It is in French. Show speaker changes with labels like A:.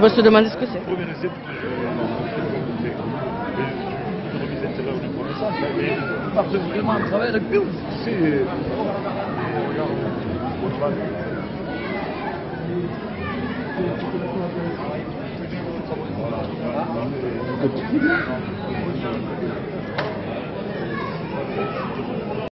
A: Il va se demander ce que c'est.